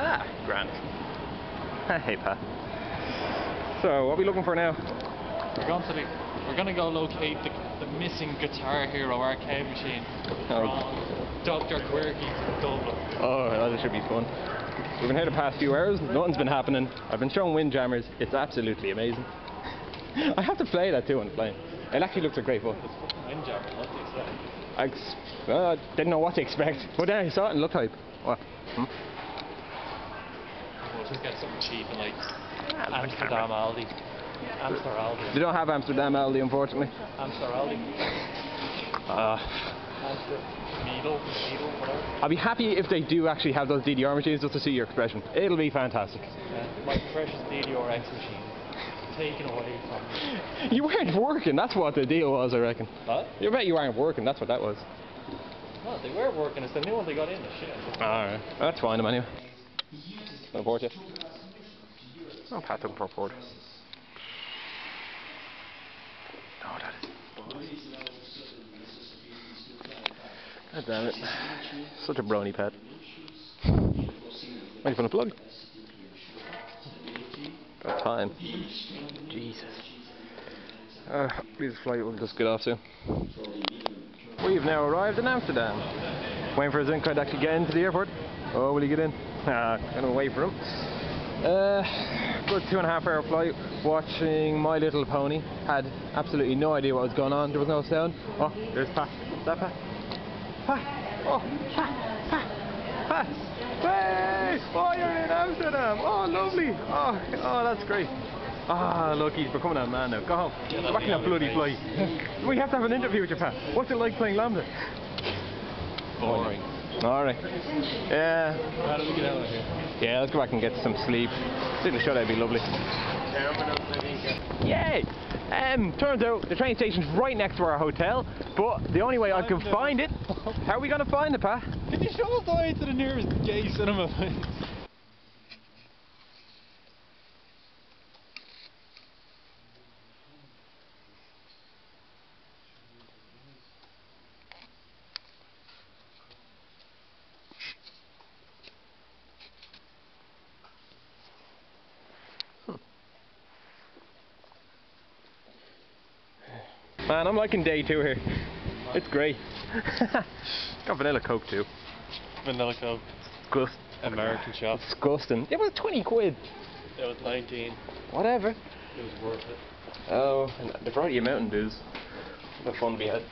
Ah, Grant. Hey, Pat. So, what are we looking for now? We're going to the, we're going to go locate the, the missing Guitar Hero arcade machine Oh. from Dr. Quirky Dublin. Oh, that should be fun. We've been here the past few hours, nothing's been happening. I've been showing Windjammers, it's absolutely amazing. I have to play that too on the plane. It actually looks like great fun. Windjammer, what do you say? I ex- uh, didn't know what to expect, but then I saw it and looked hype. What? Hmm? We'll get something cheap in like Amsterdam Aldi. Amsterdam Aldi. They don't have Amsterdam Aldi, unfortunately. Amsterdam Aldi. Uh, Needle. Needle. I'll be happy if they do actually have those DDR machines just to see your expression. It'll be fantastic. Yeah, my precious DDR X machine. Taken away from me. You weren't working, that's what the deal was, I reckon. What? You bet you weren't working, that's what that was. No, they were working. It's the new one they got in. The shit. Alright, that's fine, anyway. No port yet? Oh, Pat took for port. Oh, that is. God damn it. Such a brony pet. Ready for the plug? About time. Jesus. Uh, please flight will just get off soon. We've now arrived in Amsterdam. Waiting for Xinkai to actually get into the airport. Oh, will he get in? Ah, gonna wait for him. Uh, good two and a half hour flight watching My Little Pony. Had absolutely no idea what was going on. There was no sound. Oh, there's Pat. Is that Pat? Pat. Oh, Pat. Pat. Pat. Hey! Oh, you're in Amsterdam. Oh, lovely. Oh, oh, that's great. Ah, look, he's becoming a man now. Go home. Go back in that bloody flight. we have to have an interview with you, Pat. What's it like playing Lambda? Boring. Alright. Yeah. How do we get out of here? Yeah, let's go back and get some sleep. Little shut would be lovely. Yay! Um, turns out the train station's right next to our hotel, but the only way I can find it, how are we gonna find it, Pat? Can you show us the way to the nearest gay cinema? Man, I'm liking day two here. It's great. Got vanilla coke too. Vanilla Coke. Disgust- American shop. disgusting. It was 20 quid. It was 19. Whatever. It was worth it. Oh, and they brought you Mountain Dews. What fun to be had.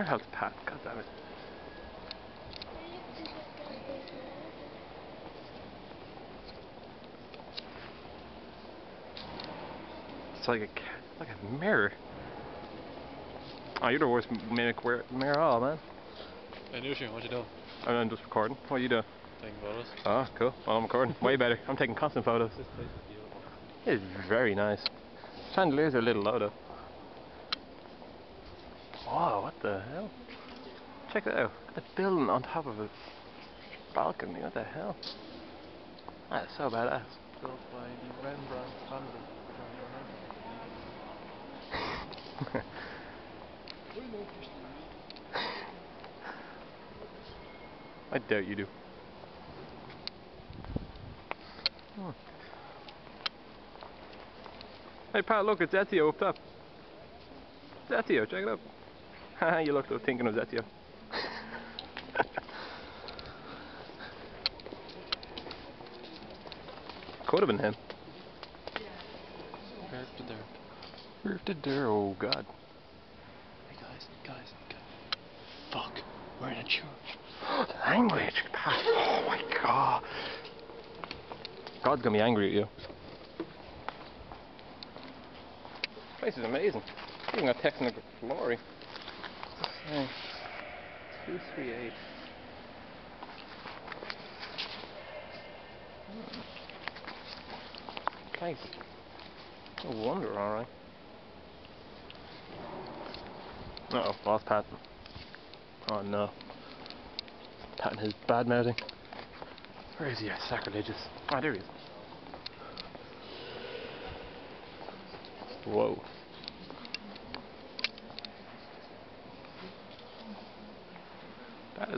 Where the hell's Pat? God damn it. It's like a like a mirror. Oh, you're the worst mimic mirror of all, man. Hey, Nushin, what you doing? I'm just recording. What are you doing? Taking photos. Oh, cool. Well, I'm recording. Way better. I'm taking constant photos. This place is beautiful. It's very nice. Chandeliers are a little low though. Whoa, what the hell? Check that out. The building on top of a balcony. What the hell? That's so badass. Built by the Rembrandt family. I doubt you do. Hmm. Hey Pat, look, it's Ezio up top. It's Ezio, check it out. Haha, you looked up thinking of that, yeah. Could have been him. Where to there? Where did there? Oh God. Hey guys, guys, guys. Fuck, we're in a church. Language, Pat. Oh my God. God's gonna be angry at you. This place is amazing. Even got text in the glory. Oh. Two three eight. Place. No wonder, alright. Uh oh, lost Pat. Oh no. Pat and his bad mouthing. Where is he? Sacrilegious. Ah, there he is. Whoa.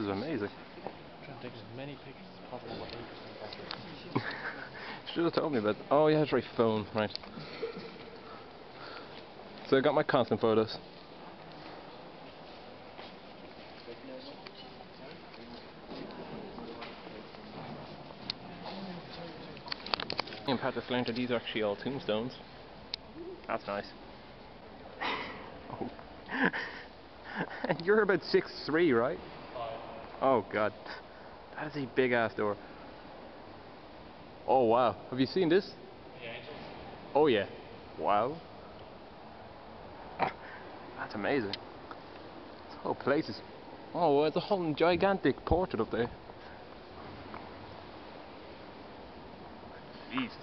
Is amazing. trying to take as many pictures as possible with 8% battery. Should have told me about. Oh yeah, it's right. Phone, right. So I got my constant photos. And Pat learned that these are actually all tombstones. That's nice. Oh. and you're about six three, right? Oh god. That is a big ass door. Oh wow. Have you seen this? Oh yeah. Wow. That's amazing. This whole place is Oh well, it's a whole gigantic portrait up there. Jesus.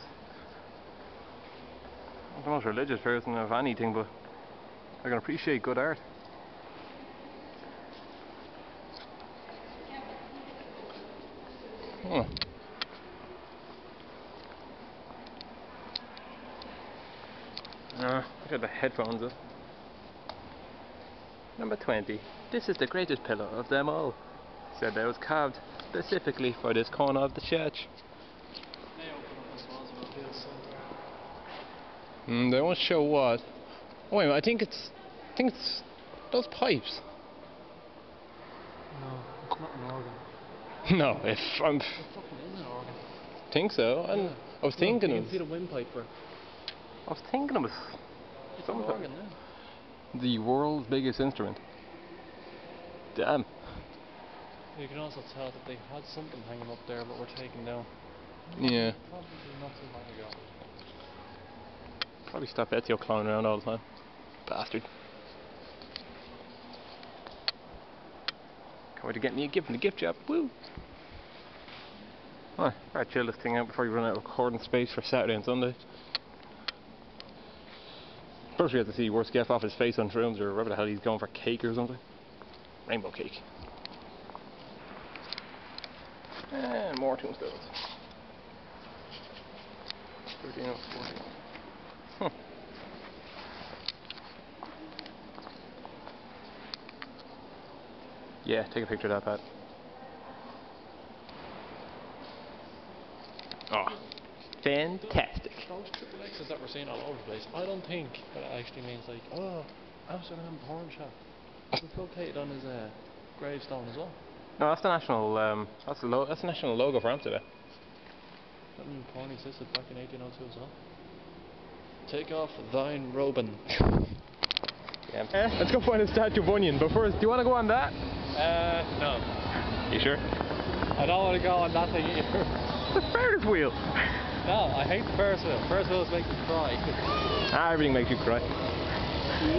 I'm the most religious person of anything but I can appreciate good art. Huh. Uh, look at the headphones. Number 20. This is the greatest pillar of them all. Said that was carved specifically for this corner of the church. Mm, they won't show what. Oh, wait, I think it's. I think it's those pipes. No, it's not an organ. No, if I'm. It fucking is an organ. Think so. And Yeah. I was thinking you of. can see the windpipe I was thinking of It's an organ, yeah. the world's biggest instrument. Damn. You can also tell that they had something hanging up there but were taken down. Yeah. Probably not too long ago. Probably stop Ezio clowning around all the time. Bastard. Wait to get me a gift in the gift shop. Woo! Alright, right, chill this thing out before you run out of recording space for Saturday and Sunday. First we have to see worst Geff off his face on shrooms or whatever the hell he's going for cake or something. Rainbow cake. And more tombstones. 13 oh, 14. Yeah, take a picture of that, Pat. Oh, fantastic. Those triple X's that we're seeing all over the place, I don't think that actually means like, oh, Amsterdam porn shop. It's located on his uh, gravestone as well. No, that's the national. Um, that's the lo- that's the national logo for Amsterdam. That means porn existed back in 1802 as well. Take off thine Robin. Yeah. Eh, let's go find a statue of Bunyan. But first, do you want to go on that? Uh, no. You sure? I don't want to go on nothing either. The Ferris wheel. no, I hate the Ferris wheel. Ferris wheels make me cry. Ah, everything makes you cry.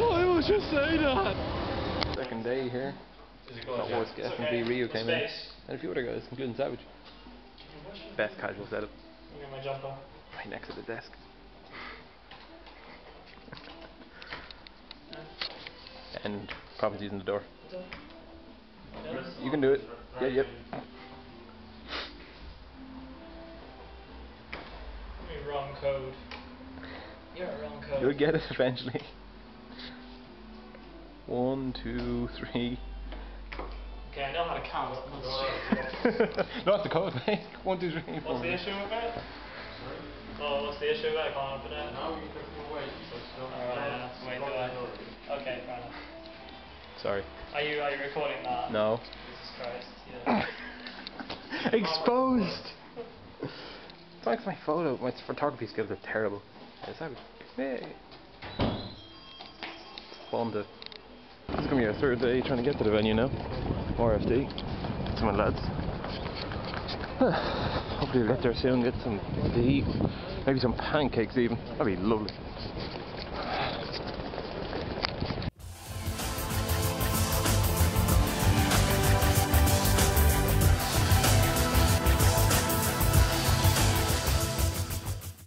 Why would you say that? Second day here. Not worst guess and B Rio came in. And a few other guys, including Savage. Best casual setup. my jumper. Right next to the desk. and Prophet's using the door. You can do it. Yeah, yep. Wrong code. You're a wrong code. You'll get it eventually. One, two, three. Okay, I know how to count. What's, no, that's the code, mate. One, two, three, four. what's the issue with it? Oh, what's the issue with it? I can't open it. Now you can wait, so still. Alright, yeah. Wait, do I? Okay, fair enough. Sorry. Are you are you recording that? No. Jesus Christ. Yeah. Exposed! Thanks my photo. My photography skills are terrible. Is that Yay. It's fun to. This is gonna be our third day trying to get to the venue now. RFD. Some of the lads. Hopefully we'll get there soon, get some to eat. Maybe some pancakes even. That'd be lovely.